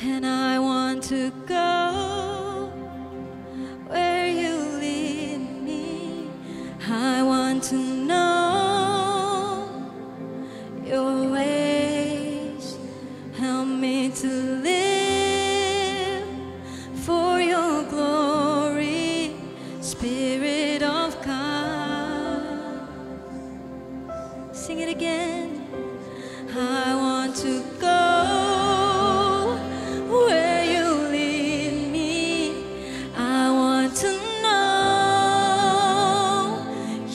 and I want to go.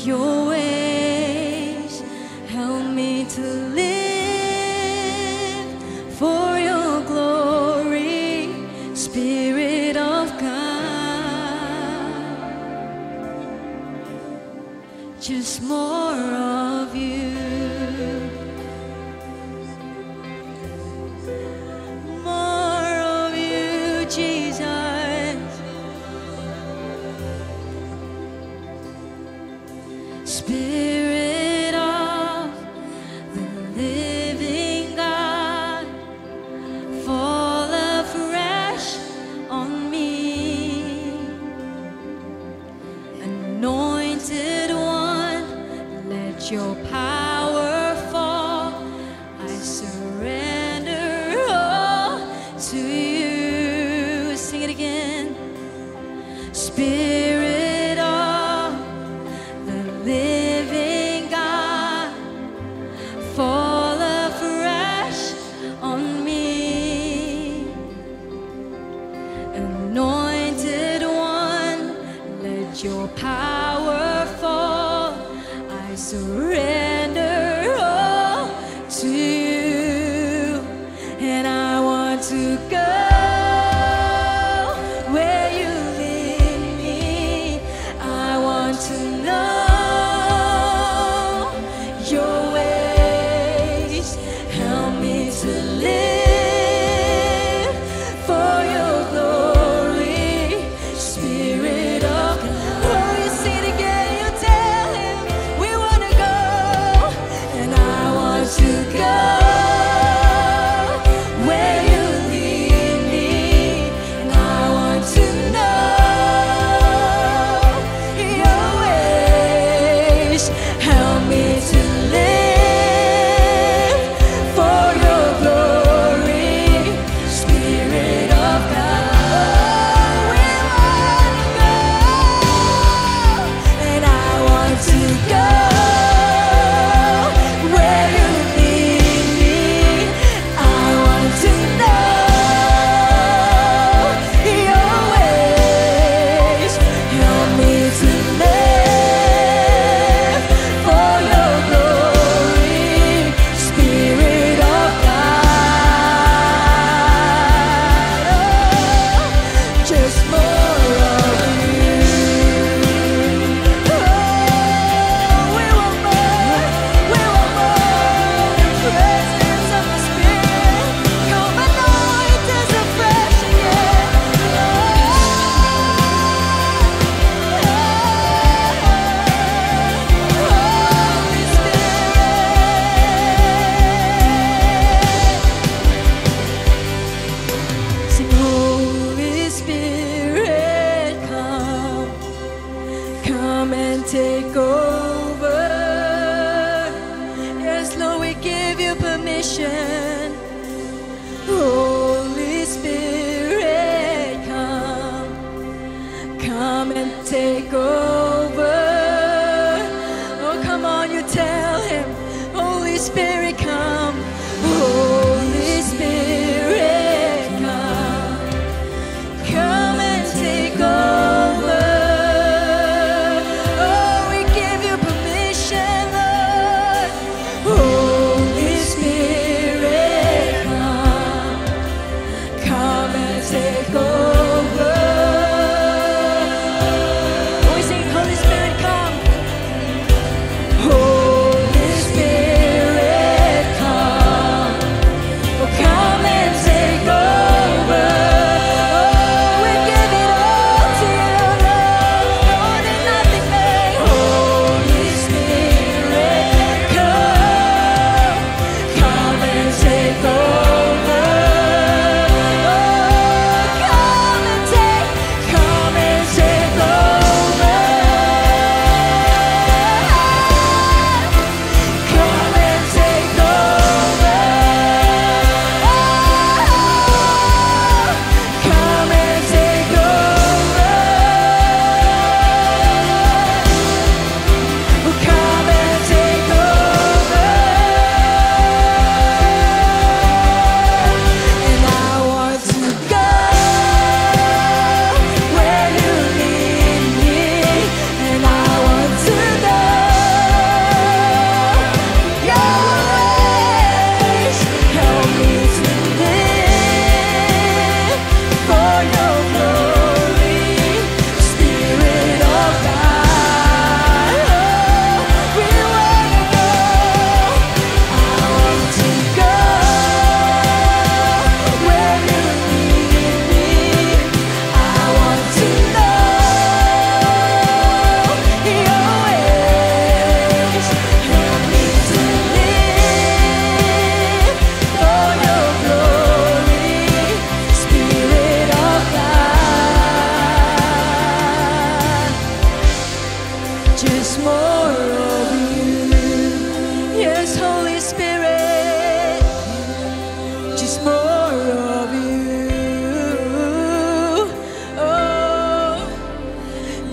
your ways. Help me to Spirit. Come and take over.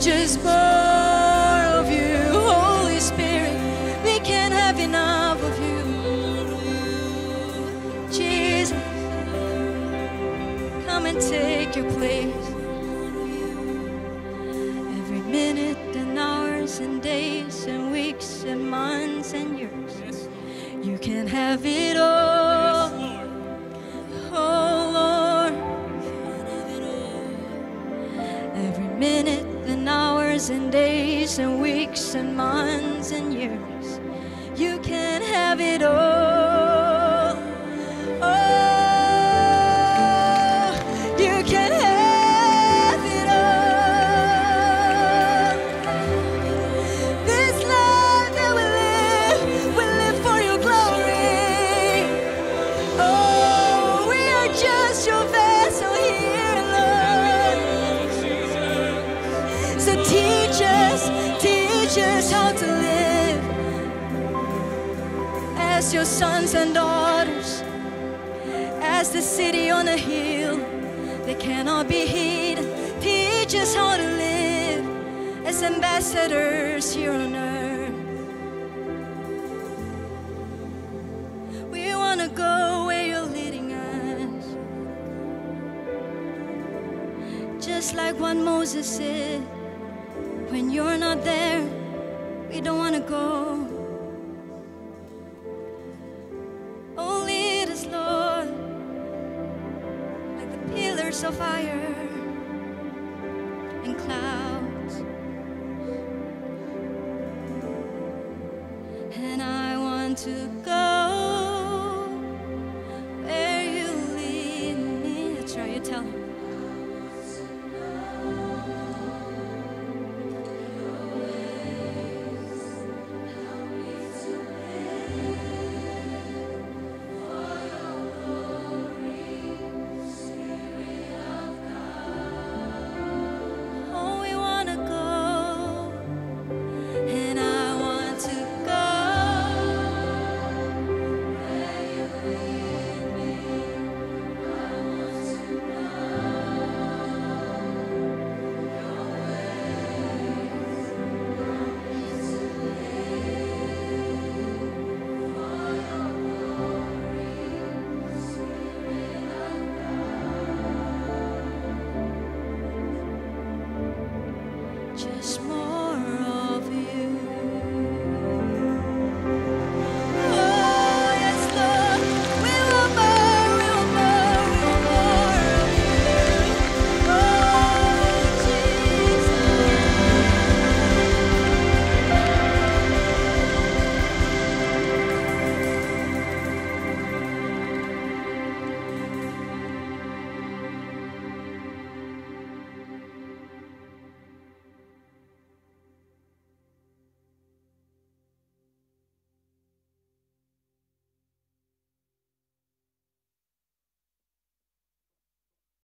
just more of you, Holy Spirit. We can't have enough of you, Jesus. Come and take your place. Every minute and hours and days and weeks and months and years, you can have it all. And days and weeks and months and years. You can have it all. How to live as your sons and daughters, as the city on a hill that cannot be hid. Teach us how to live as ambassadors here on earth. We want to go where you're leading us. Just like what Moses said, when you're not there, we don't want to go. Oh, lead Lord, like the pillars of fire.